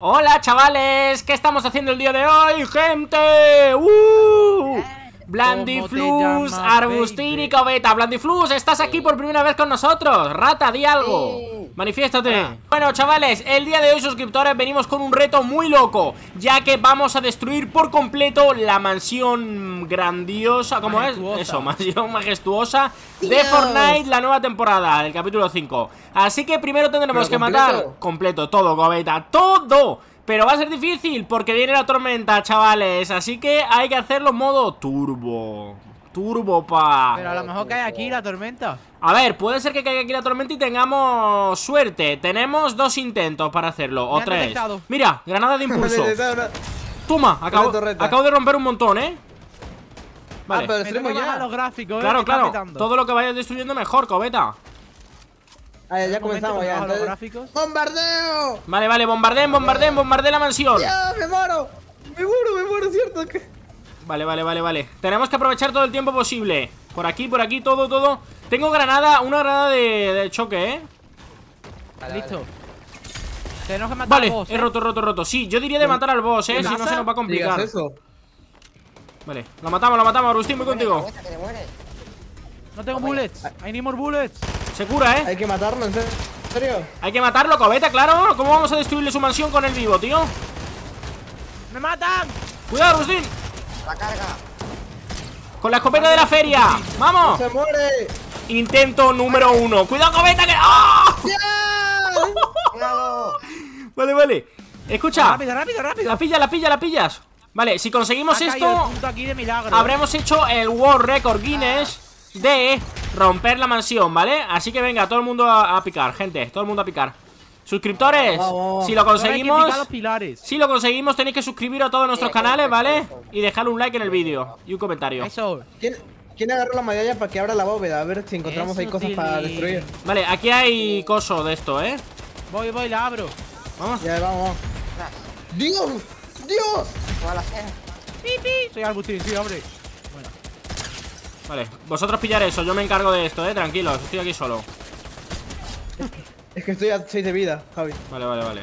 Hola chavales, ¿qué estamos haciendo el día de hoy, gente? ¡Uh! Blandiflus, Arbustín y Coveta Blandiflus, estás aquí por primera vez con nosotros. Rata, di algo. Manifiéstate. Bueno chavales, el día de hoy suscriptores venimos con un reto muy loco Ya que vamos a destruir por completo la mansión grandiosa ¿Cómo es? Eso, mansión majestuosa de Fortnite la nueva temporada, el capítulo 5 Así que primero tendremos que matar. Completo, todo Coveta, todo pero va a ser difícil porque viene la tormenta, chavales Así que hay que hacerlo en modo turbo Turbo, pa Pero a lo mejor cae aquí la tormenta A ver, puede ser que caiga aquí la tormenta y tengamos suerte Tenemos dos intentos para hacerlo, o tres Mira, granada de impulso Toma, acabo, acabo de romper un montón, ¿eh? Vale. Ah, pero ya. los gráficos, ¿eh? Claro, claro. Todo lo que vayas destruyendo mejor, cobeta. Ah, ya comenzamos ya. ¡Bombardeo! Vale, vale, bombardeen, bombardeen, bombardeen la mansión. ¡Ya, me muero! Me muero, me muero, ¿cierto? Vale, vale, vale, vale. Tenemos que aprovechar todo el tiempo posible. Por aquí, por aquí, todo, todo. Tengo granada, una granada de, choque, ¿eh? Listo. Tenemos que matar vale, al boss, he ¿eh? roto, roto, roto. Sí, yo diría de matar al boss, ¿eh? Si no se nos va a complicar. Eso? Vale, lo matamos, lo matamos, Agustín, voy contigo. No tengo bullets. I need more bullets. Se cura, ¿eh? Hay que matarlo, ¿en serio? Hay que matarlo, Cobeta, claro ¿Cómo vamos a destruirle su mansión con el vivo, tío? ¡Me matan! ¡Cuidado, Agustín! La carga Con la escopeta de la feria ¡Vamos! ¡Se muere! Intento número uno ¡Cuidado, Cobeta! Que... ¡Oh! vale, vale Escucha Rápido, rápido, rápido La pillas, la pillas, la pillas Vale, si conseguimos esto Habremos hecho el World Record Guinness de romper la mansión, ¿vale? Así que venga, todo el mundo a, picar, gente Todo el mundo a picar Suscriptores, si lo conseguimos Si lo conseguimos tenéis que suscribiros a todos nuestros canales, ¿vale? Y dejarle un like en el vídeo Y un comentario Eso ¿Quién, agarró la medalla para que abra la bóveda? A ver si encontramos ahí cosas para destruir Vale, aquí hay coso de esto, ¿eh? Voy, voy, la abro Vamos Ya, vamos, ¡Dios! ¡Dios! ¡Pipi! Soy Albustín, sí, hombre Vale, vosotros pillar eso, yo me encargo de esto, eh, tranquilos, estoy aquí solo Es que estoy a 6 de vida, Javi Vale, vale, vale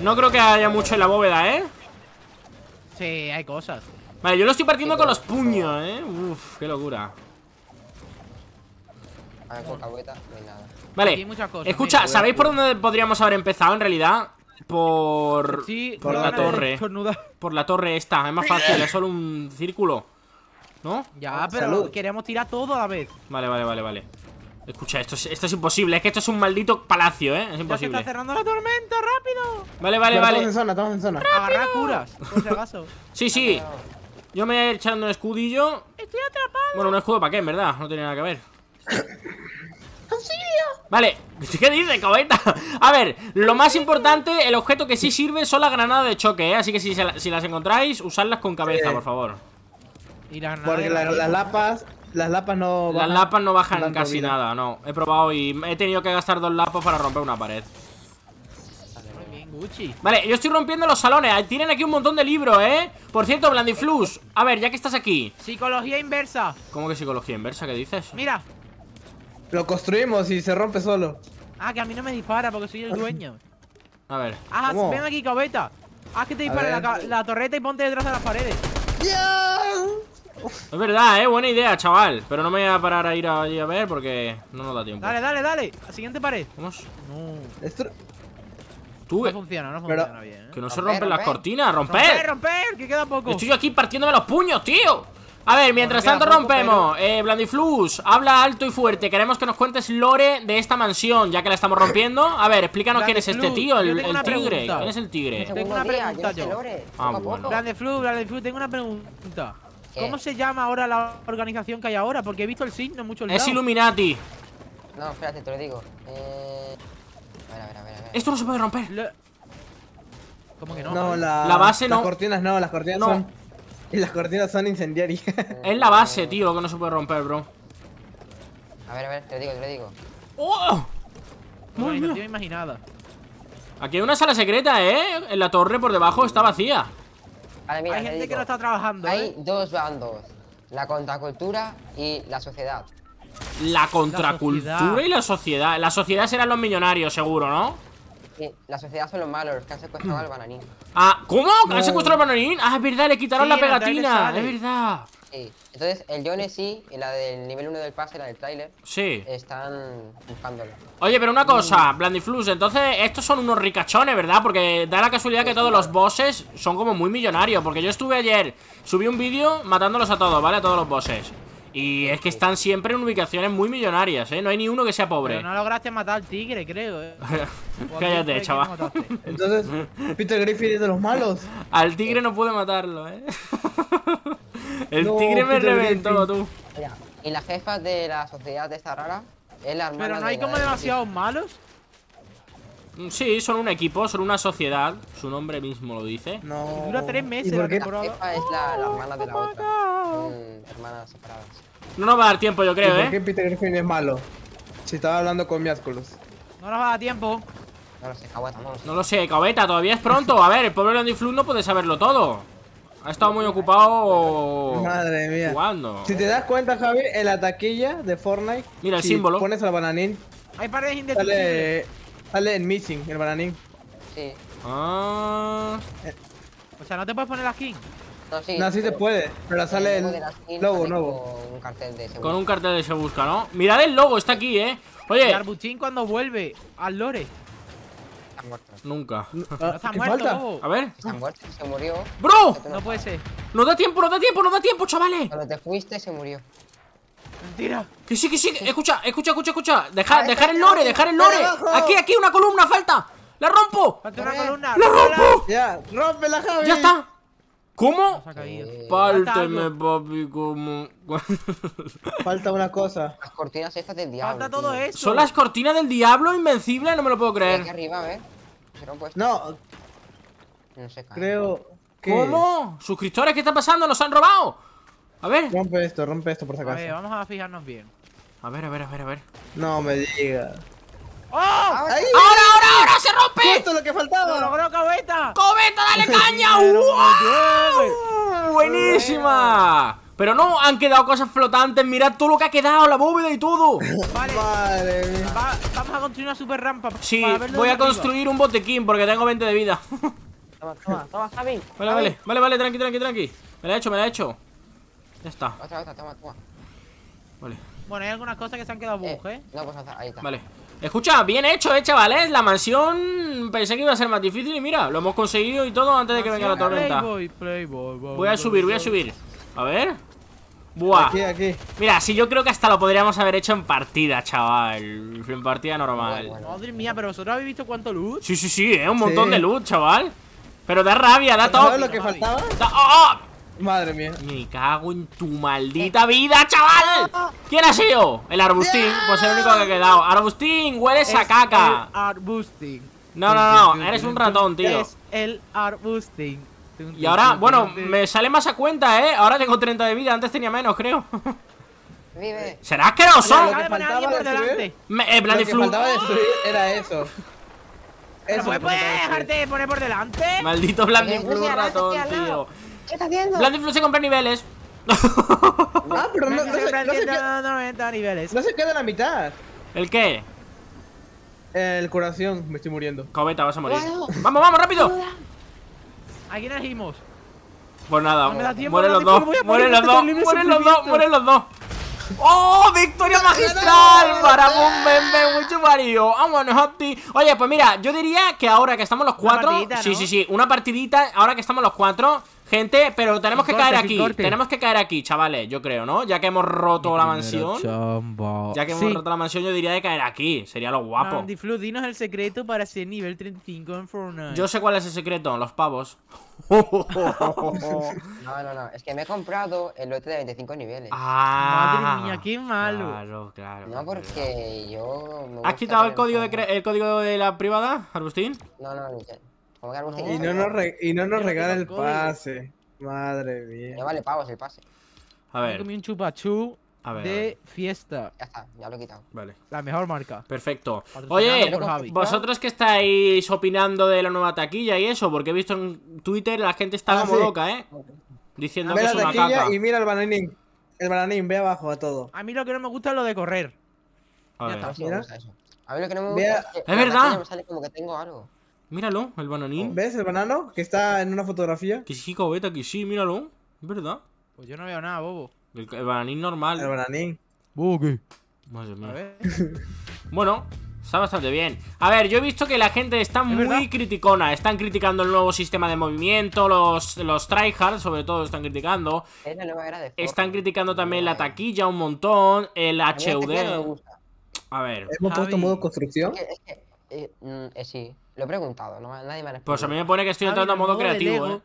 No creo que haya mucho en la bóveda, ¿eh? Sí, hay cosas Vale, yo lo estoy partiendo con los puños, ¿eh? Uf, qué locura Vale, escucha, ¿sabéis por dónde podríamos haber empezado en realidad? Por... Sí, por la torre Por la torre esta, es más fácil, es solo un círculo ¿No? Ya, pero queremos tirar todo a la vez. Vale, vale, vale, vale. Escucha, esto es, esto es imposible. Es que esto es un maldito palacio, ¿eh? Es imposible Ya se está cerrando la tormenta, rápido. Vale, vale, vale. Estamos en zona, estamos en zona. Agarrar curas, por si acaso. Sí, sí. Yo me voy echando un escudillo. Estoy atrapado. Bueno, un escudo para qué, en verdad No tiene nada que ver. Vale, ¿qué dice, cabeta? A ver, lo más importante El objeto que sí sirve son las granadas de choque, ¿eh? Así que si, si las encontráis Usadlas con cabeza, por favor porque las lapas las lapas no bajan. Las lapas no bajan casi nada, no. He probado y he tenido que gastar dos lapas para romper una pared. Vale, yo estoy rompiendo los salones. Tienen aquí un montón de libros, ¿eh? Por cierto, Blandiflus, a ver, ya que estás aquí. Psicología inversa. ¿Cómo que psicología inversa? ¿Qué dices? Mira. Lo construimos y se rompe solo. Ah, que a mí no me dispara porque soy el dueño. A ver. Ah, ven aquí, cabeta. Haz que te dispare la, torreta y ponte detrás de las paredes. Es verdad, eh, buena idea, chaval. Pero no me voy a parar a ir allí a ver porque no nos da tiempo. Dale, dale, dale, a siguiente pared. Vamos. No. Esto... Tú, no funciona, no funciona bien ¿eh? Que no se rompen las cortinas, romper. Romper, romper, que queda poco. Estoy yo aquí partiéndome los puños, tío. A ver, mientras tanto rompemos. eh, Blandiflus, habla alto y fuerte. Queremos que nos cuentes lore de esta mansión Ya que la estamos rompiendo. A ver, explícanos quién es este tío, el, tigre. ¿Quién es el tigre? Tengo una pregunta yo. Ah, bueno. Blandiflus, Blandiflus, tengo una pregunta ¿Cómo se llama ahora la organización que hay ahora? Porque he visto el signo mucho el Es Illuminati. No, espérate, te lo digo. Eh... A ver, a ver, a ver, a ver. Esto no se puede romper. ¿Cómo que no? No, la, la base no. Las cortinas no, las cortinas no. son. Las cortinas son incendiarias. es la base, tío, que no se puede romper, bro. A ver, a ver, te lo digo, te lo digo. ¡Oh! Muy bien. imaginada. Aquí hay una sala secreta, ¿eh? En la torre por debajo está vacía hay gente que no está trabajando. Hay ¿eh? dos bandos: la contracultura y la sociedad. La contracultura y la sociedad. La sociedad serán los millonarios, seguro, ¿no? Sí, la sociedad son los malos, los que han secuestrado al bananín. Ah, ¿cómo? ¿Que han secuestrado al bananín? Ah, es verdad, le quitaron Sí, la pegatina. Es verdad. Sí. Entonces, el sí y la del nivel 1 del pase, la del tráiler, Sí. están buscándolo. Oye, pero una cosa, Blandiflux, entonces estos son unos ricachones, ¿verdad? Porque da la casualidad que todos los bosses son como muy millonarios. Porque yo estuve ayer, subí un vídeo matándolos a todos, ¿vale? A todos los bosses. Y es que están siempre en ubicaciones muy millonarias, ¿eh? No hay ni uno que sea pobre. Pero no lograste matar al tigre, creo, eh. ¿O a quién Cállate, chaval. Entonces, Peter Griffin es de los malos. Al tigre no pude matarlo, ¿eh? El No, tigre me reventó, tú. Mira, y la jefa de la sociedad de esta rara es la hermana Pero no hay de como de- demasiados malos. Mm, Sí, son un equipo, son una sociedad. Su nombre mismo lo dice. No. Dura tres meses ¿Y por la qué? La temporada. jefa es la, la hermana de la otra. Son hermanas separadas. No nos va a dar tiempo, yo ¿Y creo, por qué ¿eh? Peter Griffin es malo? Si estaba hablando con Miasculus. No nos va a dar tiempo. No lo sé, cagueta, no lo sé. No lo sé, Cabeta, todavía es pronto. A ver, el pobre Landiflux no puede saberlo todo. Ha estado muy ocupado Madre mía. jugando. Si te das cuenta, Javi, en la taquilla de Fortnite. Mira el si símbolo. pones al bananín, Hay paredes indestructibles. sale. Sale en Missing, el bananín. Sí. Ah, O sea, no te puedes poner la skin. No, sí. No, sí se pero puede, pero sale el logo nuevo. con un cartel de seguro. con un cartel de se busca, ¿no? Mirad el logo, está aquí, ¿eh? Oye, Arbuchín cuando vuelve al lore. Nunca. No Ah, está ¿qué muerto, falta? A ver. Está muerto, se murió. ¡Bro! No puede ser. ¡Nos da tiempo, nos da tiempo, nos da tiempo, chavales! Cuando te fuiste, se murió. Mentira. Que sí, que sí, escucha, escucha, escucha, escucha. Dejar, Ah, está dejar el lore, dejar el lore. Aquí, aquí, una columna, falta. ¡La rompo! ¡La rompo! Ya, rómpela, Javi. ¡Ya está! ¿Cómo? Se. Eh, Párteme, papi, como... Falta una cosa. Las cortinas estas del diablo. Falta todo tío. eso. Son las cortinas del diablo invencible, no me lo puedo aquí creer. arriba. Se puesto. No, No sé, cae. creo que. ¿Cómo? ¿Suscriptores qué está pasando? ¡Nos han robado! A ver. Rompe esto, rompe esto por si A ver, acaso. vamos a fijarnos bien. A ver, a ver, a ver, a ver. No me digas. ¡Oh! Ahora- ¡Ahí! ¡Ahora, ahora, ahora! ¡Se rompe! ¡Justo lo que ¡Lo faltaba! logró, cabeta! ¡Cobeta, dale caña! ¡Wow! ¡Buenísima! Pero no, han quedado cosas flotantes. Mirad todo lo que ha quedado, la bóveda y todo. Vale, Madre mía. va- vamos a construir una super rampa. Sí, voy a arriba. construir un botequín porque tengo 20 de vida. Toma, toma, toma, Javi. Vale, vale, vale, vale, tranqui, tranqui, tranqui. Me la he hecho, me la he hecho. Ya está, Otra, otra, toma, toma. vale, Bueno, hay algunas cosas que se han quedado Eh, bugs, ¿eh? no, pues ahí está. vale. Escucha, bien hecho, eh, chavales. La mansión pensé que iba a ser más difícil y mira, lo hemos conseguido y todo antes de que venga la tormenta. Playboy, Playboy, Voy a subir, voy a subir. A ver. Buah. Aquí, aquí. Mira, si yo creo que hasta lo podríamos haber hecho en partida, chaval. En partida normal. Bueno, Madre mía, pero vosotros habéis visto cuánto luz. Sí, sí, sí, eh, un montón Sí. de loot, chaval. Pero da rabia, da todo. ¿Sabes lo que faltaba? Da- ¡Oh! Madre mía. Me cago en tu maldita vida, chaval. ¿Quién ha sido? El arbustín. Pues el único que ha quedado. Arbustín, hueles a caca. El arbusting. No, no, no, eres un ratón, tío. Es el arbusting. Y ahora, bueno, me sale más a cuenta, ¿eh? Ahora tengo 30 de vida, antes tenía menos, creo. Vive. ¿Será asqueroso? Lo que Acaba de eh, destruir era eso. ¿Pero Eso puedes destruir. dejarte de poner por delante? Maldito Blandiflu ratón, tío. ¿Qué está haciendo? Blandiflu se compra niveles. Ah, pero no, se, no, se queda, 190 niveles. no se queda la mitad. ¿El qué? El corazón, me estoy muriendo. Cobeta, vas a morir. Vamos, vamos, rápido. ¿A quién elegimos? Pues nada, No me da tiempo, mueren no los dos, mueren los dos, mueren los dos, mueren los dos. ¡Oh! ¡Victoria magistral! Para un bebé mucho Mario. Vámonos, Opti. Oye, pues mira, yo diría que ahora que estamos los cuatro. partidita, Sí, sí, sí. Una partidita, ahora que estamos los cuatro. Gente, pero tenemos que caer aquí. corte. Tenemos que caer aquí, chavales, yo creo, ¿no? Ya que hemos roto la mansión. Ya que hemos Sí. roto la mansión, yo diría de caer aquí. Sería lo guapo. Andy Flu, dinos el secreto para ser nivel 35 en Fortnite. Yo sé cuál es el secreto, los pavos. No, no, no. Es que me he comprado el lote de 25 niveles. ah, Madre mía, qué malo. Claro, claro. No, porque yo. me ¿Has quitado el código de, el código de la privada, Arbustín? No, no, ni que- Y no nos, re- y no nos regala el pase. Madre mía. No vale pavos el pase. A ver, comí un chupachú a ver. a de ver. fiesta. Ya está, ya lo he quitado. Vale, La mejor marca. perfecto. Oye, vosotros que estáis opinando de la nueva taquilla y eso, porque he visto en Twitter la gente está Ah, como sí. loca, ¿eh? Diciendo que la es una taquilla caca. y mira el bananín. El bananín, ve abajo a todo. A mí lo que no me gusta es lo de correr. A ya ver. está. Me gusta eso. A ver lo que no me gusta es que Es verdad. pantalla me sale como que tengo algo. Míralo, el bananín. ¿Ves el banano? Que está en una fotografía. Que sí, Cobeta, que sí, míralo. Es verdad. Pues yo no veo nada, bobo. El, el bananín normal. El bananín. ¿Bobo qué? Madre A mía. ver. Bueno, está bastante bien. A ver, yo he visto que la gente está muy verdad. criticona. Están criticando el nuevo sistema de movimiento. Los, los tryhards, sobre todo, están criticando. Es la nueva era de Están criticando también la taquilla un montón. El A no HUD. A ver, Hemos puesto modo construcción. Es que, es que eh, mm, eh, sí, lo he preguntado, no, nadie me ha respondido. pues a mí me pone que estoy entrando a el modo modo creativo, eh.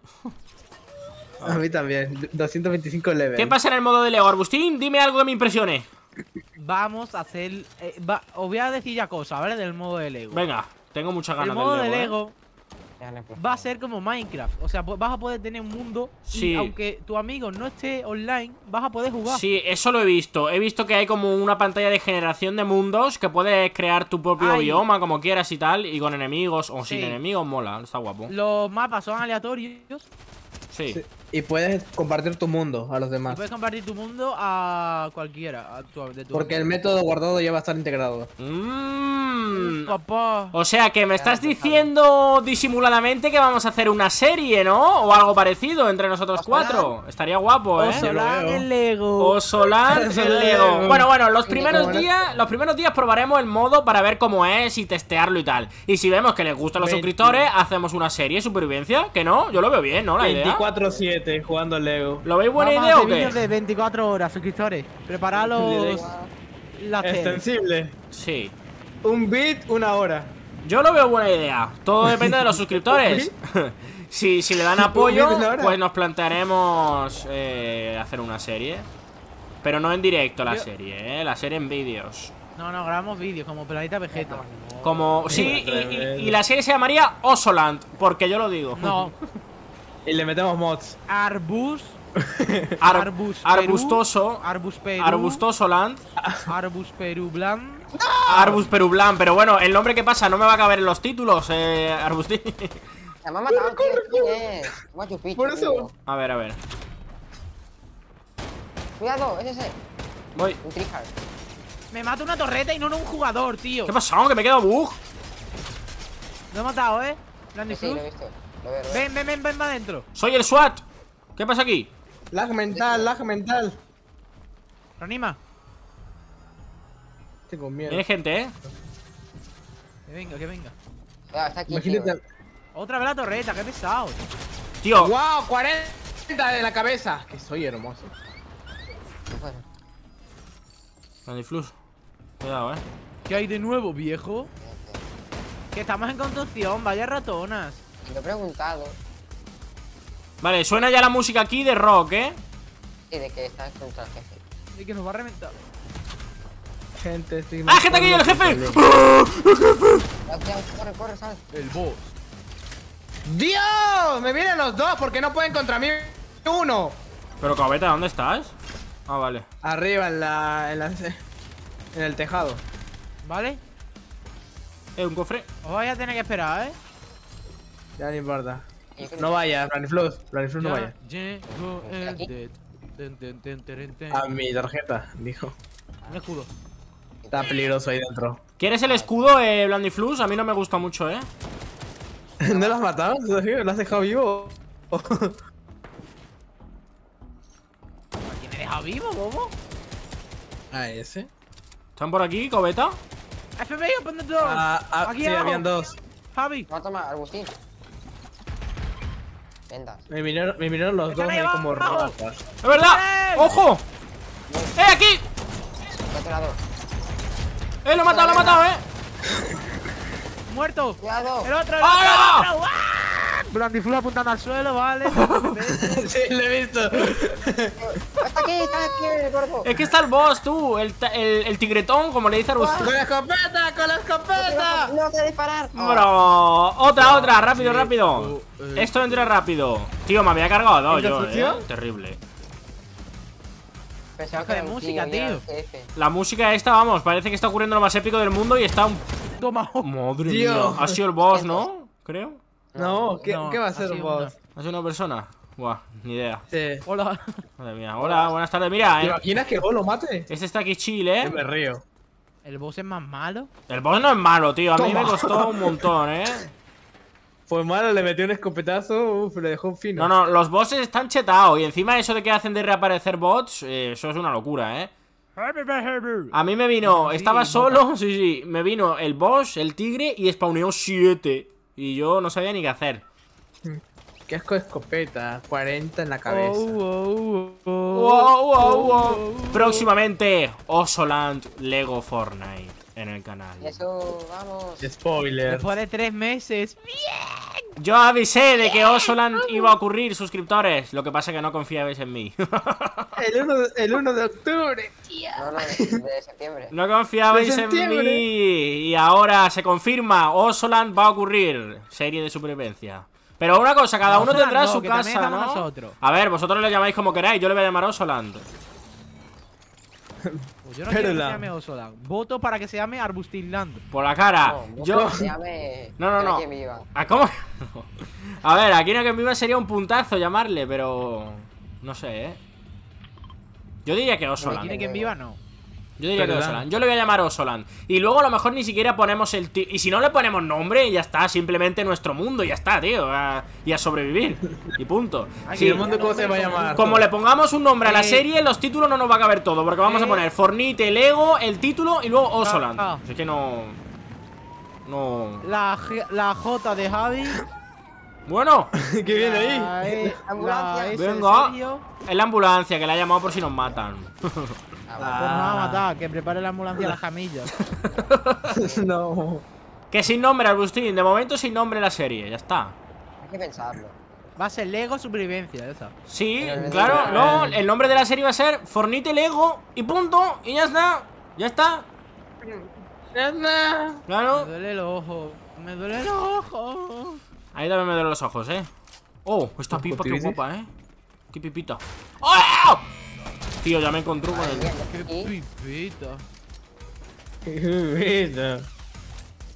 A mí también. 225 level. ¿Qué pasa en el modo de Lego, Arbustín? Dime algo que me impresione. Vamos a hacer. eh, va- os voy a decir ya cosas, ¿vale? Del modo de Lego. Venga, tengo muchas el ganas modo del de Lego. ¿eh? Va a ser como Minecraft. O sea, vas a poder tener un mundo. Sí. Y aunque tu amigo no esté online, vas a poder jugar. Sí, eso lo he visto. He visto que hay como una pantalla de generación de mundos que puedes crear tu propio Ay. bioma como quieras y tal, y con enemigos o sin enemigos, mola, está guapo. Los mapas son aleatorios. Sí. Sí. Y puedes compartir tu mundo a los Y demás. puedes compartir tu mundo a cualquiera. a tu- de tu Porque el método guardado ya va a estar integrado. Mm. Papá. O sea que me estás diciendo disimuladamente que vamos a hacer una serie, ¿no? O algo parecido entre nosotros Osolán. cuatro. Estaría guapo, ¿eh? Osolan el Lego. Osolan el Lego. Bueno, bueno, los primeros días, los primeros días probaremos el modo para ver cómo es y testearlo y tal. Y si vemos que les gusta a los 20. suscriptores, hacemos una serie de supervivencia, que no, yo lo veo bien, ¿no? La idea. 24-7 jugando Lego. ¿Lo veis buena Vamos idea o qué? de 24 horas, suscriptores. Preparad los. Las. Extensible. Sí. Un bit, una hora. Yo lo veo buena idea. Todo depende de los suscriptores. si, si le dan apoyo, pues nos plantearemos eh, hacer una serie. Pero no en directo la Yo- serie, ¿eh? La serie en vídeos. No, no, grabamos vídeos como Planeta Vegeta. Como... Sí, y, y- y la serie se llamaría Osoland, porque yo lo digo. No, Y le metemos mods. Arbus. Ar- Arbus arbustoso. Arbus Perú. Arbustosoland. Arbus Perú Blan. Arbus Perublan. Pero bueno, el nombre que pasa no me va a caber en los títulos, eh, Arbustín. Se me ha matado, tío, ¿quién es? Machu Picchu, Por eso- tío. A ver, a ver. Cuidado, es ese. Voy. Un tryhard. Me mata una torreta y no, no un jugador, tío. ¿Qué ha pasado? Que me he quedado bug. Lo he matado, eh. Sí, sí, lo he visto. Ven, ven, ven, ven para adentro. Soy el SWAT. ¿Qué pasa aquí? Lag mental, lag mental. Ronima. Tengo miedo. Viene gente, ¿eh? Que venga, que venga. Está aquí. Imagínate. tío. Otra vez la torreta, qué pesado. Tío, ¡Wow! 40 de la cabeza. Que soy hermoso. Puedo. Flus. Cuidado, eh. ¿Qué hay de nuevo, viejo? Que estamos en construcción, vaya ratonas. Lo he preguntado. Vale, suena ya la música aquí de rock, ¿eh? Y de que estás contra el jefe. Y que nos va a reventar. Gente, estoy ¡Ah, gente aquí, el jefe! Cuidado, cuidado, corre, corre, sal. El boss. ¡Dios! Me vienen los dos porque no pueden contra mí uno. Pero Cabeta, ¿dónde estás? Ah, vale. Arriba en la, en la. En el tejado. ¿Vale? Eh, un cofre. Os vais a tener que esperar, ¿eh? Ya no importa. No vaya, Planiflux. Planiflux no Ya vaya. llegó el Aquí. dead. Ten, ten, ten, ten, ten. A mi tarjeta, dijo. Un escudo. Está peligroso ahí dentro. ¿Quieres el escudo, eh, Blandiflus? A mí no me gusta mucho, ¿eh? ¿No lo has matado? ¿Lo has dejado vivo? ¿A quién me deja vivo, bobo? ¿A ese? ¿Están por aquí, Cobeta? FBI, open the door. Ah, ah, Aquí sí, abajo. habían dos. Javi. Toma, Agustín. Me vinieron, me vinieron los dos ahí como ratas. ¡Es verdad! ¡Ojo! ¡Eh, aquí! ¡Eh, lo he matado, lo he matado, eh! Muerto. El otro, el ¡Ah! otro, el otro. ¡Ah! Blandiflux apuntando al suelo, vale. sí, lo he visto. Está aquí, está aquí el gordo. Es que está el boss, tú, el, ta- el, el tigretón, como le dice Arbustín. ¡Con la escopeta! ¡Con la escopeta! No te disparar. Bro, otra, otra, rápido, Sí, rápido. oh, eh. Esto entra rápido. Tío, me había cargado dos ¿En yo, eh. Terrible. Pensaba Baja de música, tío. La música esta, vamos, parece que está ocurriendo lo más épico del mundo y está un... Toma. Madre mía. Ha sido el boss, ¿no? Creo. No, ¿qué, No, ¿qué va a ha ser sido vos? ¿Ha sido una persona? Buah, ni idea. Sí. Hola. Madre mía. Hola, buenas tardes. Mira, ¿Te eh. imaginas que vos lo mate? Este está aquí chill, Yo eh. me río. El boss es más malo. El boss no es malo, tío. A mí me costó un montón, eh. Pues malo, le metió un escopetazo, uf, le dejó fino. No, no, los bosses están chetados. Y encima eso de que hacen de reaparecer bots, eh, eso es una locura, ¿eh? A mí me vino, estaba solo, sí, sí, me vino el boss, el tigre y spawneó 7. Y yo no sabía ni qué hacer. Qué asco de escopeta, 40 en la cabeza. Oh, oh, oh, oh, oh. Próximamente, Osoland Lego Fortnite en el canal. Eso, vamos. Spoiler. Después de tres meses. Yo avisé de que Osoland iba a ocurrir, suscriptores. Lo que pasa es que no confiabais en mí. El 1 de, el 1 de octubre. No, no, de, septiembre. No confiabais en mí. Y ahora se confirma, Osoland va a ocurrir. Serie de supervivencia. Pero una cosa, cada uno Osoland tendrá no, su casa, ¿no? nosotros. A ver, vosotros le llamáis como queráis, yo le voy a llamar Osoland. Pues yo no Pero quiero que la- se llame Osoland. Voto para que se llame Arbustinland. Por la cara. No, yo. Se llame. No, no, no. ¿A cómo? A ver, aquí en que viva sería un puntazo llamarle, pero. No sé, ¿eh? Yo diría que Osoland. quiere que viva, no. Yo diría que. Osoland. Yo le voy a llamar Osoland. Y luego a lo mejor ni siquiera ponemos el Y si no le ponemos nombre, ya está. Simplemente nuestro mundo, ya está, tío. a- Y a sobrevivir. Y punto. Sí, ¿Y el mundo cómo se va a llamar? como le pongamos un nombre a la Eh. serie, los títulos no nos va a caber todo. Porque vamos a Eh. poner Fornite, Lego, el título y luego Osoland. ah. Así que no. No. La, G- la J de Javi. Bueno, ¿Qué viene ahí? La, Ambulancia. la S de Venga. Es la ambulancia que la ha llamado por si nos matan. Ah, Pues nos va a matar, que prepare la ambulancia a las camillas. no. Que sin nombre, Agustín. De momento sin nombre la serie, ya está. Hay que pensarlo. Va a ser Lego Supervivencia, esa. Sí, claro, no, el nombre de la serie va a ser Fornite Lego y punto, y ya está, ya está, Me claro. duele el ojo. Me duele el ojo. Ahí también me duelen los ojos, eh. Oh, esta ¿Ojo, pipa qué guapa, eh. Qué pipita. ¡Oh! Tío, ya me encontré con el. Qué pipita.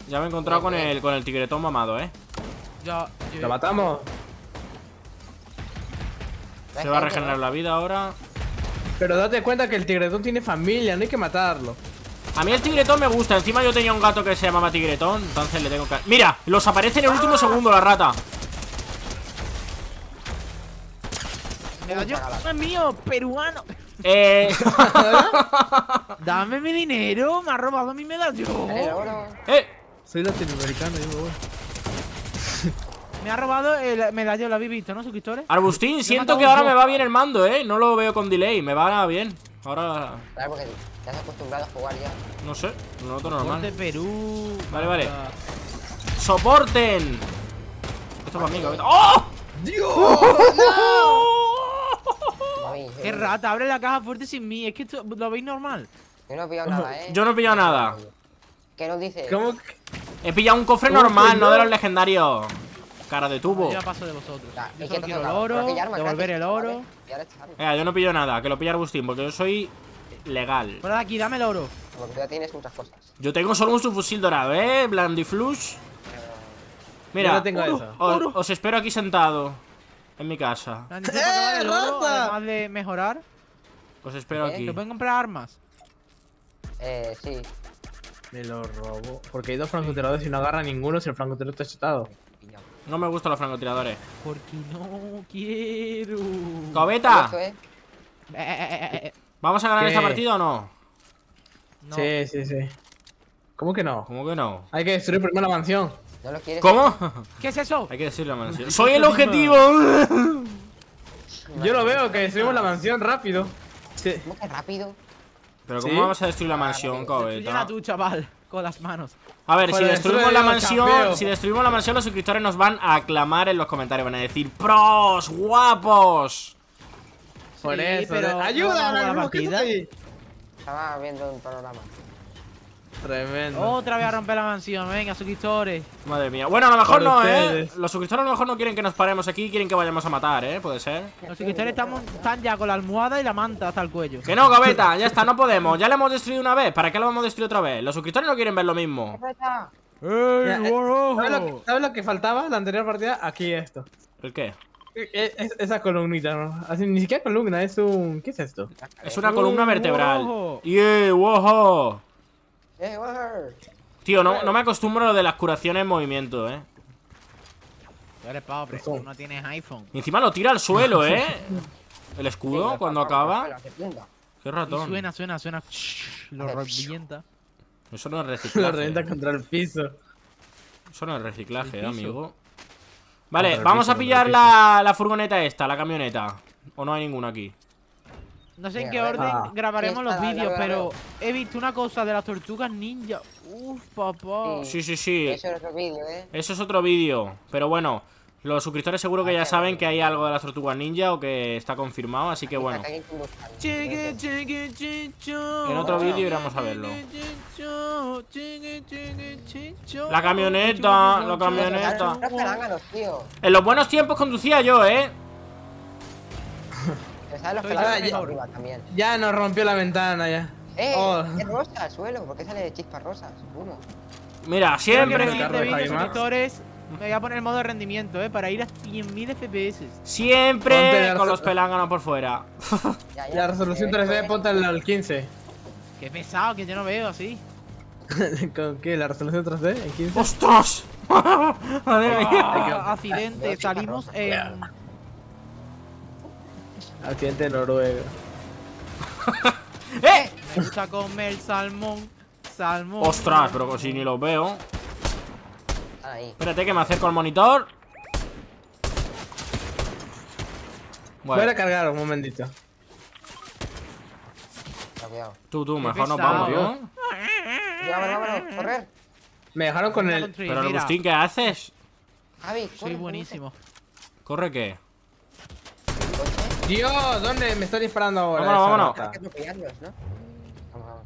Ya me he encontrado con el con el tigretón mamado, eh. Ya, ¿Lo matamos? Se va a regenerar la vida ahora. Pero date cuenta que el tigretón tiene familia, no hay que matarlo. A mí el tigretón me gusta. Encima yo tenía un gato que se llamaba tigretón. Entonces le tengo que. ¡Mira! Los aparece en el último segundo la rata. Medallón es mío, peruano. Eh. Dame mi dinero, me ha robado mi medallón. El oro. eh. Soy latinoamericano, yo me voy. Me ha robado el medallón, lo habéis visto, ¿no, suscriptores? Arbustín, siento que ahora me va bien el mando, eh. No lo veo con delay. Me va bien. Ahora. Claro, porque te has acostumbrado a jugar ya. No sé. Lo noto Gol de normal. Perú. Vale, vale. ¡Soporten! Esto para mí. ¡Oh! Mami, Qué eh, rata, abre la caja fuerte sin mí. Es que esto lo veis normal. Yo no he pillado nada, eh. Yo no he pillado nada. ¿Qué nos dice? ¿Cómo que? He pillado un cofre ¿Cómo normal, no no? de los legendarios. Cara de tubo. Yo ya paso de vosotros. Ya, Yo ¿y solo qué quiero el oro, devolver el oro. Venga, yo no pillo nada, que lo pilla Agustín, porque yo soy legal. Fuera de aquí, dame el oro. Porque tú ya tienes muchas cosas. Yo tengo solo un subfusil dorado, ¿eh? Blandiflush. Yo Mira, no tengo oro. esa. os, os espero aquí sentado. En mi casa. Acabar el oro, además de mejorar. Os espero ¿Eh? aquí. ¿Que pueden comprar armas? Eh, sí. Me lo robo. Porque hay dos francotiradores y no agarra ninguno si el francotirador está chetado. No me gustan los francotiradores. Porque no quiero. ¡Cobeta! Eso, eh. Eh, eh, eh, eh, ¿Vamos a ganar ¿Qué? esta partida o no? No. Sí, sí, sí. ¿Cómo que no? ¿Cómo que no? Hay que destruir primero la mansión. No lo quieres. ¿Cómo? ¿Qué es eso? Hay que decirle a mansión. ¡Soy el objetivo! Yo lo veo, que destruimos la mansión rápido. Sí. ¿Cómo que rápido? Pero ¿cómo ¿Sí? vamos a destruir la mansión, Cobeta? tú, chaval. Con las manos. A ver, si destruimos la mansión, si destruimos la mansión, los suscriptores nos van a aclamar en los comentarios. Van a decir, ¡pros! ¡Guapos! Por Sí, eso. pero no ¡Ayuda! la Naruto, ¿qué partida. Estaba viendo un panorama. Tremendo. Otra vez a romper la mansión. Venga, suscriptores. Madre mía. Bueno, a lo mejor no, ¿eh? Los suscriptores a lo mejor no quieren que nos paremos aquí, quieren que vayamos a matar, ¿eh? Puede ser. Los suscriptores estamos, están ya con la almohada y la manta hasta el cuello. Que no, Gaveta, ya está, no podemos. Ya lo hemos destruido una vez. ¿Para qué lo vamos a destruir otra vez? Los suscriptores no quieren ver lo mismo. ¡Está! ¡Ey, eh! ¿Sabes lo, que, sabes lo que faltaba la anterior partida? Aquí esto. ¿El qué? Eh, es- esa columnita, ¿no? Así, ni siquiera columna, es un... ¿Qué es esto? Es una columna vertebral. wow. ¡Yeah, wow! ¡Eh! Tío, no, no me acostumbro a lo de las curaciones en movimiento, ¿eh? Tú eres pobre, tú no tienes iPhone. Y encima lo tira al suelo, ¿eh? El escudo Sí, cuando acaba. Qué Y ratón. suena, suena, suena. Lo revienta. Eso no es Lo reciclaje. revienta contra el piso. Eso no es reciclaje, eh, amigo. Vale, vamos piso, a pillar la, la furgoneta esta, la camioneta. O no hay ninguna aquí. No sé en qué orden Ah. grabaremos los vídeos, pero he visto una cosa de las tortugas ninja. Uf, papá. Sí, sí, sí. Eso es otro vídeo, eh. Eso es otro vídeo. Pero bueno, los suscriptores seguro que ya saben que hay algo de las tortugas ninja o que está confirmado, así que bueno. En otro vídeo iremos a verlo. La camioneta, la camioneta. En los buenos tiempos conducía yo, ¿eh? Los arriba también. Ya nos rompió la ventana ya. ¡Eh! Oh. Es rosa el suelo. ¿Por qué sale de chispas rosas? Humo. Mira, siempre, suscriptores, me voy a poner el modo de rendimiento, eh, para ir a 100.000 FPS. siempre con los pelánganos por fuera. Ya, ya. La resolución Eh, 3D eh, ponte al al 15. Qué pesado, que yo no veo así. ¿Con qué? ¿La resolución 3D? ¿En 15? ¡Ostras! Madre mía. Ah, accidente, salimos en... Accidente de Noruega. ¡Eh! Me gusta comer salmón, salmón. ¡Ostras! Pero si ni los veo. Ahí. Espérate que me acerco al monitor. Voy a Bueno, cargar un momentito. Tú, tú, mejor nos vamos, ¿no? Vámonos, vámonos. Correr. Me dejaron con el. Pero Agustín, ¿qué haces? Javi, corre, soy buenísimo. ¿Corre qué? Coche. Dios, ¿dónde me está disparando ahora? Vámonos, vámonos. Vamos, vamos.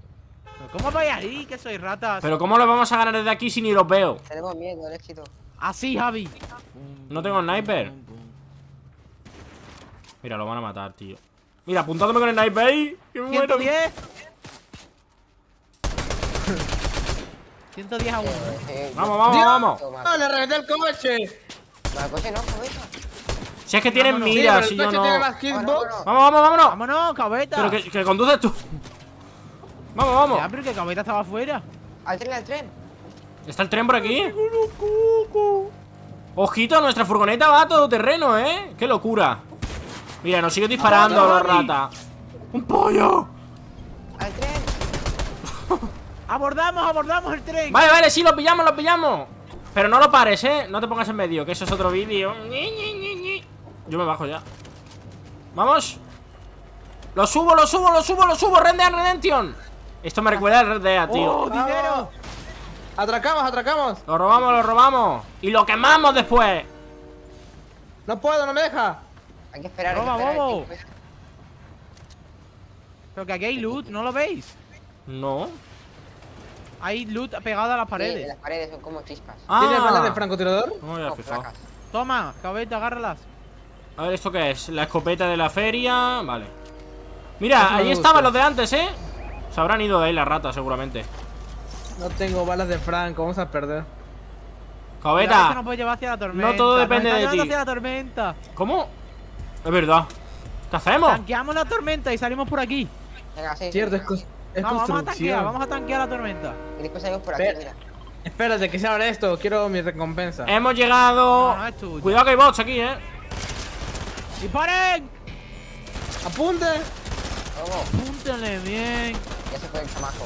¿Pero ¿Cómo vais ahí? Que sois ratas. Pero ¿cómo lo vamos a ganar desde aquí si ni los veo? Tenemos miedo al éxito. Así, Javi. No tengo sniper. Mira, lo van a matar, tío. Mira, apuntándome con el sniper ahí. Que me muero. 110. 110 a 1. Eh, Vamos, vamos, Dios. vamos. Toma. ¡No, le reventé el coche! El coche no, cabeza. Si es que tienen Vámonos. Sí, mira, pero si yo no. Vamos, vamos, vámonos. Vámonos, cabeta. Pero que, que conduces tú. Vamos, vamos. Ya, pero que cabeta estaba afuera. Al tren, al tren. ¿Está el tren por aquí? Ojito, nuestra furgoneta va a todo terreno, ¿eh? ¡Qué locura! Mira, nos siguen disparando los ratas. ¡Un pollo! Al tren. Abordamos, abordamos el tren. Vale, vale, sí, lo pillamos, lo pillamos. Pero no lo pares, ¿eh? No te pongas en medio, que eso es otro vídeo. Yo me bajo ya. Vamos. Lo subo, lo subo, lo subo, lo subo. Red Dead Redemption. Esto me recuerda al Red Dead, tío. ¡Oh, dinero! Atracamos, atracamos. Lo robamos, lo robamos. Y lo quemamos después. No puedo, no me deja. Hay que esperar. hay que Toma, esperar, bobo. hay que esperar. Pero que aquí hay loot, ¿no lo veis? No. Hay loot pegado a las Sí, paredes. las paredes son como chispas. ¿Tiene balas Ah. de francotirador? No fijado. placas. Toma, cabeta, agárralas. A ver, ¿esto qué es? La escopeta de la feria. Vale. Mira, ahí estaban los de antes, ¿eh? Se habrán ido de ahí las ratas, seguramente. No tengo balas de franco, vamos a perder. Llevar hacia la tormenta. todo depende de ti. hacia la tormenta. ¿Cómo? Es verdad. ¿Qué hacemos? Tanqueamos la tormenta y salimos por aquí. Venga, sí. Cierto, es, es Vamos, vamos a tanquear, vamos a tanquear la tormenta. Y después salimos por aquí, Ve- mira. Espérate, que se abra esto, quiero mi recompensa. Hemos llegado. No, no. Cuidado que hay bots aquí, ¿eh? ¡Disparen! ¡Apunte! Vamos. Apúntenle bien. Ya se fue el chamaco.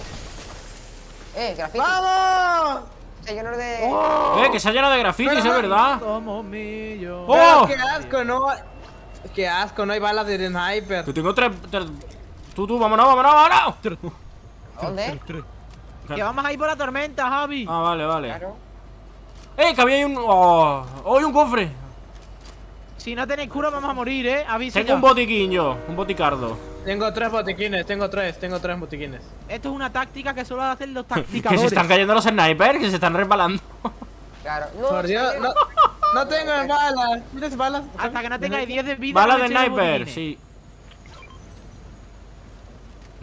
Eh, grafiti. ¡Vamos! Está lleno de. ¡Oh! Eh, que se ha llenado de grafitis, es verdad. Somos millos. ¡Oh! Pero ¡Qué asco! No hay... ¡Qué asco! No hay balas de sniper. Que tengo tres, tres- Tú, tú, vámonos, vámonos, vámonos. ¿A ¿Dónde? Que vamos a ir por la tormenta, Javi. Ah, vale, vale. Claro. Eh, que había un. Oh, oh, hay un cofre. Si no tenéis cura, vamos a morir, ¿eh? Avisa Tengo ya. un botiquín yo, un boticardo. Tengo tres botiquines, tengo tres, tengo tres botiquines. Esto es una táctica que solo hacen los Que tacticadores. se están cayendo los snipers, que se están resbalando. Claro. No, Por Dios, no, no tengo balas. ¿Tienes balas? Hasta que no tengáis 10 de vida. Bala no de sniper, sí.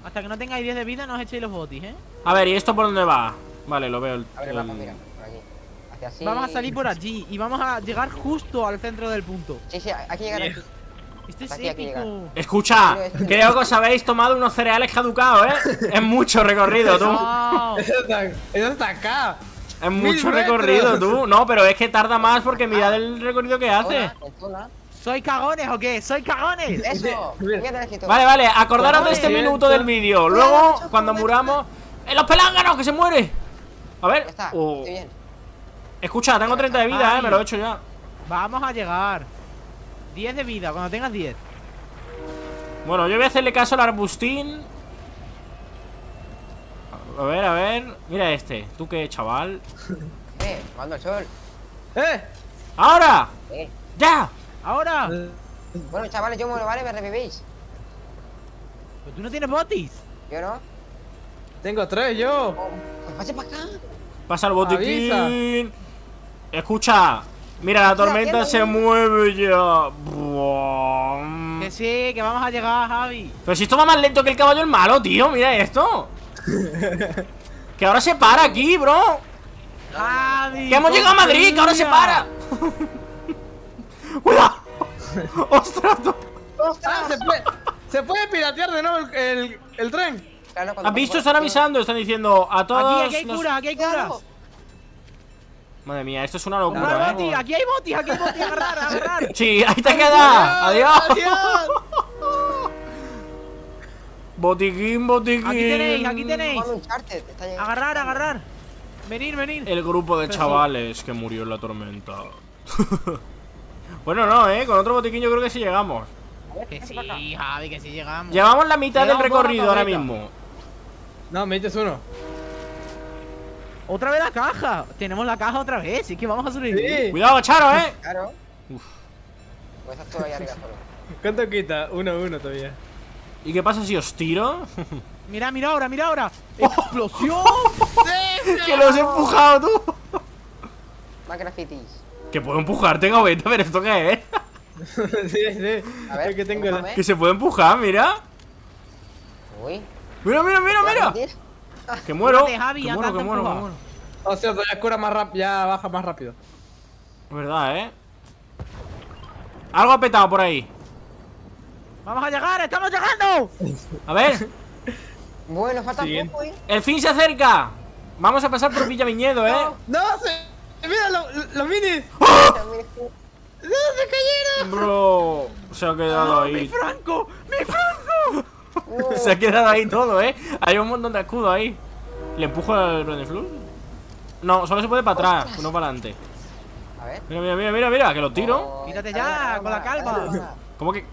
Hasta que no tengáis 10 de vida, no os echéis los botis, ¿eh? A ver, ¿y esto por dónde va? Vale, lo veo. el- el mapa, el- mira. Hacia así. Vamos a salir por allí y vamos a llegar justo al centro del punto. Sí, sí, hay que llegar aquí. Esto es Aquí, aquí épico. Escucha, creo que os habéis tomado unos cereales caducados, ¿eh? Es mucho recorrido, tú. No. Eso está, eso está acá. Es mucho metros. recorrido, tú. No, pero es que tarda más porque mirad el recorrido que hace. En zona. ¿Soy cagones o qué? ¡Soy cagones! Eso. Vale, vale, acordaros de este minuto del vídeo. Luego, cuando muramos. ¡Eh, los pelánganos, que se muere! A ver. Ya está, Oh. estoy bien. Escucha, tengo 30 de vida, Ay. eh, me lo he hecho ya. Vamos a llegar. 10 de vida, cuando tengas 10. Bueno, yo voy a hacerle caso al arbustín. A ver, a ver. Mira este. ¿Tú qué, chaval? Eh, mando el sol. ¡Eh! ¡Ahora! Eh. ¡Ya! ¡Ahora! Bueno, chavales, yo muero, ¿vale? Me revivís. Pero tú no tienes botis. Yo no. Tengo tres yo. Oh, pues pase para acá. Pasa el botiquín. Escucha. Mira, la tormenta se mueve ya. Buah. Que sí, que vamos a llegar, Javi. Pero si esto va más lento que el caballo el malo, tío. Mira esto. que ahora se para aquí, bro. Javi. Que hemos llegado a Madrid, que ahora se para. ¡Cuidado! ¡Ostras! tú! Ah, se puede, se puede piratear de nuevo el, el, el tren. Claro, ¿Has visto? Están avisando, están diciendo a todos. Aquí, aquí hay nos- curas, aquí hay Claro. Madre mía, esto es una locura, botis, ¿eh? aquí hay botis, aquí hay botis, agarrar, agarrar. Sí, ahí te queda. Adiós. ¡Adiós! Botiquín, botiquín. Aquí tenéis, aquí tenéis. Agarrar, agarrar. Venir, venir. El grupo de Pero chavales que murió en la tormenta. bueno, no, ¿eh? Con otro botiquín yo creo que sí llegamos. Que sí, Javi, que sí llegamos. Llevamos la mitad del Llegamos recorrido ahora mismo. No, me dices uno. Otra vez la caja. Tenemos la caja otra vez. Sí que vamos a sobrevivir. Sí. Cuidado, Charo, ¿eh? Claro. Pues estás tú ahí arriba solo. ¿Cuánto quita? Uno, uno todavía. ¿Y qué pasa si os tiro? Mira, mira ahora, mira ahora. ¡Explosión! que los he empujado tú. Más grafitis. Que puedo empujarte, Gaveta, pero ¿esto qué es? sí, sí. A ver, Es que tengo la... Que se puede empujar, mira. Uy. Mira, mira, mira, mira. Que muero. Que muero, que muero, que empujado. muero. O sea, ya cura más rápido, ya baja más rápido. Es verdad, ¿eh? Algo ha petado por ahí. ¡Vamos a llegar! ¡Estamos llegando! A ver, Bueno, falta poco, eh. el fin se acerca. Vamos a pasar por Villa Viñedo, ¿eh? ¡No! Se... ¡Mira los, los minis! Es- ¡No, se cayeron! Bro, se ha quedado ¡Mi ahí. Franco! ¡Mi Franco! No. Se ha quedado ahí todo, ¿eh? Hay un montón de escudos ahí. ¿Le empujo al Brandiflux? No, solo se puede para atrás, no para adelante. A ver. Mira, mira, mira, mira, mira, que lo tiro. Oh, Quítate ya, con la calma. ¿Cómo que...?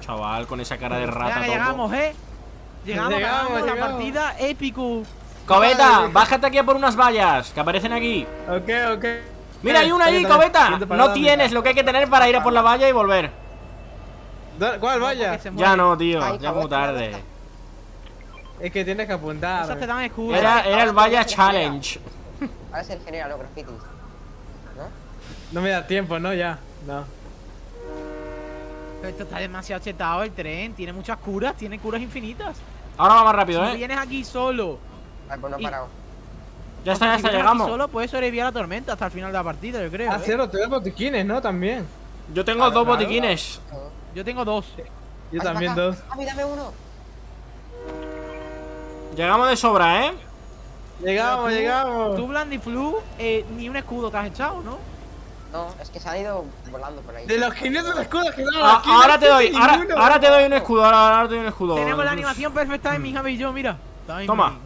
Chaval, con esa cara de Ya rata topo. llegamos, ¿eh? Llegamos, Llegamos, llegamos. partida épico. Cobeta, bájate aquí a por unas vallas que aparecen aquí. Ok, ok. Mira, hay una ahí, Siguiente Cobeta. No tienes lo que hay que tener para ir a por la valla y volver. ¿Cuál vaya? Ya no, tío, Ay, ya muy tarde. Es que tienes que apuntar. Esas te dan escudo. Era, era el que challenge. Ahora se genera los grafitis. ¿No? No me da tiempo, ¿no? Ya. No. Pero Esto está demasiado chetado el tren. Tiene muchas curas, tiene curas infinitas. Ahora va más rápido, Si ¿eh? vienes aquí solo, Vale, pues no he Y- parado. Ya está, ya si está, aquí llegamos. solo, puedes sobrevivir a la tormenta hasta el final de la partida, yo creo. Ah, ¿eh? te botiquines, ¿no? También. Yo tengo Claro, dos claro. botiquines. Todo. Yo tengo dos. Yo también dos. Javi, dame uno. Llegamos de sobra, ¿eh? Llegamos, tú- llegamos. Tú, Blandiflu, eh, ni un escudo te has echado, ¿no? No, es que se han ido volando por ahí. De los 500 escudos que damos Ah, aquí, ahora no te doy, ahora, ahora te doy un escudo, ahora, ahora te doy un escudo. Tenemos la animación perfecta de mi Javi y yo, mira. Time Toma.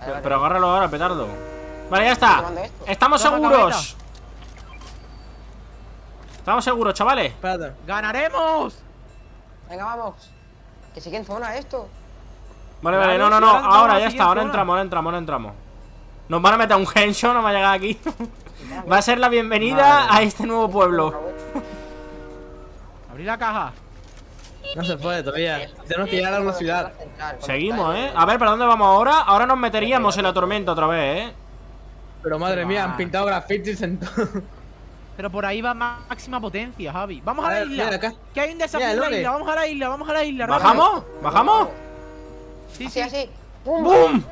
Vale. Pero agárralo ahora, petardo. Vale, ya está. Estamos seguros. Estamos seguros, chavales. Espérate. ¡Ganaremos! Venga, vamos. Que sigue en zona esto. Vale, vale, no, no, no. ahora ya está, ahora entramos, ahora entramos, ahora entramos. Nos van a meter un hensho, no va a llegar aquí. Va a ser la bienvenida a este nuevo pueblo. Abrí la caja. No se puede todavía. Tenemos que llegar a una ciudad. Seguimos, ¿eh? A ver, ¿para dónde vamos ahora? Ahora nos meteríamos en la tormenta otra vez, ¿eh? Pero madre mía, han pintado grafitis en todo. Pero por ahí va máxima potencia, Javi. Vamos a, A la ver, isla. mira acá. Que hay un desafío Mira, en la Lore. isla. Vamos a la isla, vamos a la isla. rápido. ¿Bajamos? ¿Bajamos? Sí, Así, sí. así. ¡Pum! ¡Bum!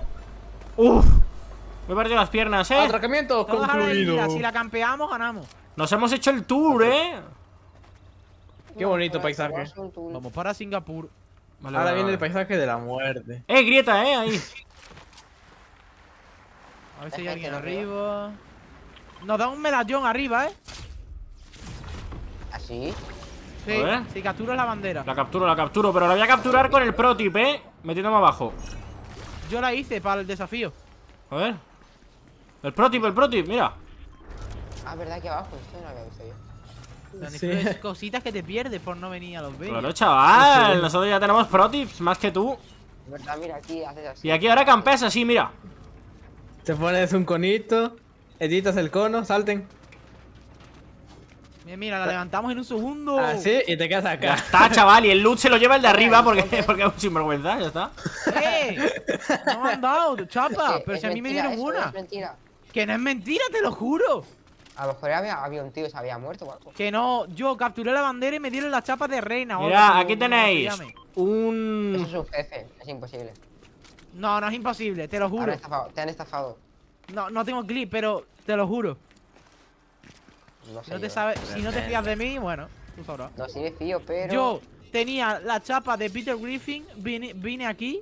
¡Uf! Me he perdido las piernas, ¿eh? Atracamiento Todos a la concluido. isla. Si la campeamos, ganamos. Nos hemos hecho el tour, ¿eh? Qué bonito paisaje. Vamos para Singapur. Vale, Ahora vale, viene el paisaje de la muerte. Eh, grieta, eh, ahí. A ver si hay alguien arriba. Nos da un medallón arriba, ¿eh? ¿Así? Sí, A ver. si capturas la bandera. La capturo, la capturo, pero la voy a capturar con el pro tip, eh. Metiéndome abajo. Yo la hice para el desafío. A ver. El pro tip, el pro tip, mira. Ah, verdad que abajo, esto no lo había visto yo. Sí. esas cositas que te pierdes por no venir a los vídeos. Claro, chaval. Nosotros ya tenemos pro tips, más que tú. Es verdad, mira, aquí haces así. Y aquí ahora campes así, mira. Te pones un conito, editas el cono, salten. Mira, mira, la levantamos en un segundo. Así y te quedas Ya acá. está, chaval. Y el loot se lo lleva el de arriba porque, porque es un sinvergüenza, ya está. ¡Eh! No me han dado, chapa. Pero si a mí me dieron una. Es mentira. Que no es mentira, te lo juro. A lo mejor había, había un tío que se había muerto o algo. Que no, yo capturé la bandera y me dieron la chapa de reina. Mira, aquí tenéis llame. Eso un... es un jefe, es imposible. No, no es imposible, te lo Te han juro. estafado, te han estafado. No, no tengo clip, pero te lo juro. No Si sé no te yo. sabes, si no te fías de mí, bueno, tú sabrás. No, sí me fío, pero... Yo tenía la chapa de Peter Griffin, vine, vine aquí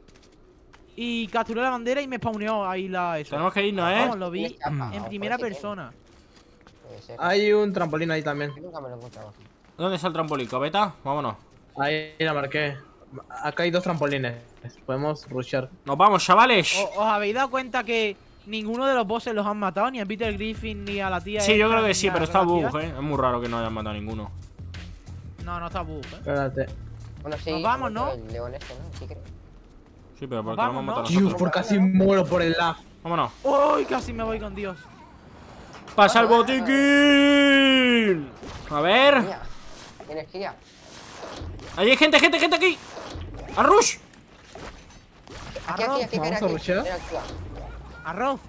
y capturé la bandera y me spawneó ahí la eso. Tenemos que irnos, ¿eh? Vamos, lo vi chapa, en primera persona. Hay un trampolín ahí también. Nunca me lo. ¿Dónde está el trampolín? ¿Cobeta? Vámonos. Ahí la marqué. Acá hay dos trampolines. Podemos rushear. Nos vamos, chavales. ¿O- ¿Os habéis dado cuenta que ninguno de los bosses los han matado? Ni a Peter Griffin ni a la tía Sí, yo creo que sí, pero está bug, eh. Es muy raro que no hayan matado a ninguno. No, no está bug, eh. Espérate. Bueno, sí. Nos vamos, ¿no? El león este, ¿no? Sí creo. Sí, pero porque Nos lo hemos vamos, matado ¿no? Dios, nosotros. por casi muero por el lag. Vámonos. ¡Uy! Casi me voy con Dios. ¡Pasa el botiquín! A ver. Energía. Ahí hay gente, gente, gente aquí. ¡A rush! Aquí, aquí, aquí, ¿vamos aquí. aquí. Arroz.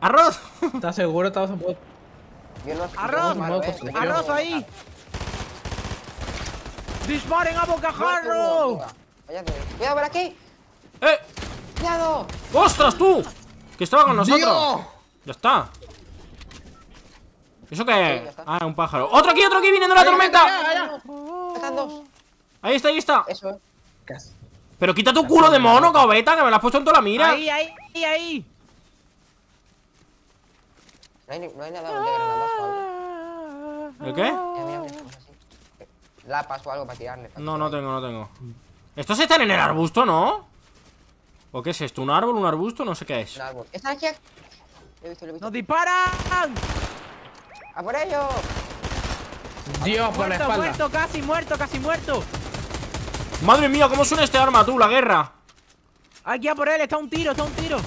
¡Arroz! ¿Estás seguro? Arroz, arroz, ahí. ¡Disparen a bocajarro! De- ¡Cuidado por aquí! ¡Eh! ¡Cuidado! ¡Ostras, tú! Que estaba con nosotros. ¡Dios! Ya está. ¿Eso qué. Ah, un pájaro. ¡Otro aquí, otro aquí! ¡Viniendo la tormenta! Dos. Ahí está, ahí está. Eso, eh. Pero quita tu culo de mono, cabeta, que me lo has puesto en toda la mira. Ahí, ahí, ahí, ahí. No hay, no hay nada de granadas o algo. ¿El qué? Mira, mira, mira, cosas así. Lapas o algo para tirarle. para No, no tengo, no tengo. Estos están en el arbusto, ¿no? ¿O qué es esto? ¿Un árbol, un arbusto? No sé qué es. Un árbol. ¡Están aquí! Lo he visto, lo he visto. ¡Nos disparan! ¡A por ellos! Dios, por la Muerto, espalda. muerto, casi muerto, casi muerto. Madre mía, ¿cómo suena este arma, tú? La guerra. Aquí a por él, está un tiro, está un tiro.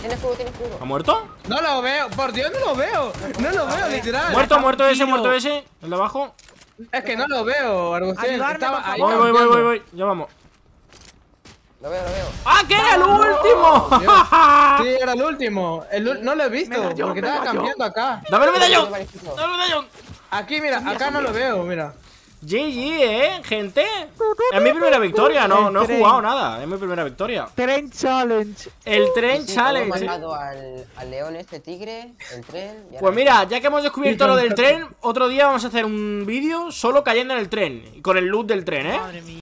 Tiene escudo, tiene escudo. ¿Ha muerto? No lo veo, por Dios, no lo veo. No lo veo, literal. Muerto, muerto ese, muerto ese. El de abajo. Es que no lo veo, Argustín. Ayudarme, Estaba por ahí Voy, voy, voy, voy, voy. Ya vamos. Lo veo, lo veo. ¡Ah, que era el último! Sí, era el último. El no lo he visto, Medallón, porque estaba cambiando acá. ¡Dame el medallón! ¡Dame el medallón! Aquí, mira, acá no lo veo, mira. GG, eh, gente. Es mi primera victoria, no, no he tren. jugado nada. Es mi primera victoria. Tren Challenge. El tren Sí, challenge. Hemos matado al, al león este tigre, el tren. y Pues mira, ya que hemos descubierto lo del tren, otro día vamos a hacer un vídeo solo cayendo en el tren. y Con el loot del tren, ¿eh? Madre mía.